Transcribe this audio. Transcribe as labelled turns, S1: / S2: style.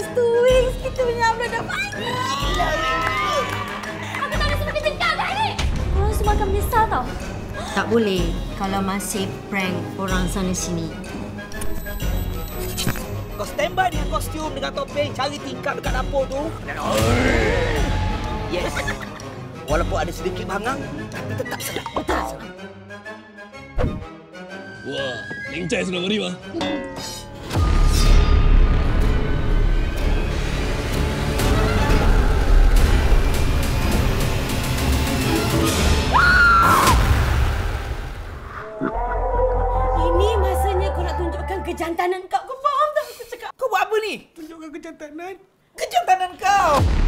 S1: kita punya upload dah viral.
S2: Aku tak ada seperti tingkah kat ni. Korang semua akan menyesal tau.
S3: Tak boleh kalau masih prank orang sana sini.
S4: Kau standby dengan kostum, dengan topeng, cari tingkap dekat dapur tu. Yes. Walaupun ada sedikit bangang, tapi tetap sedap. Betul.
S5: Wah, lengcai sudah beri mah.
S1: Ini masanya kau nak tunjukkan kejantanan kau. Kau faham tak aku cakap?
S4: Kau buat apa ni?
S6: Tunjukkan kejantanan. Kejantanan kau!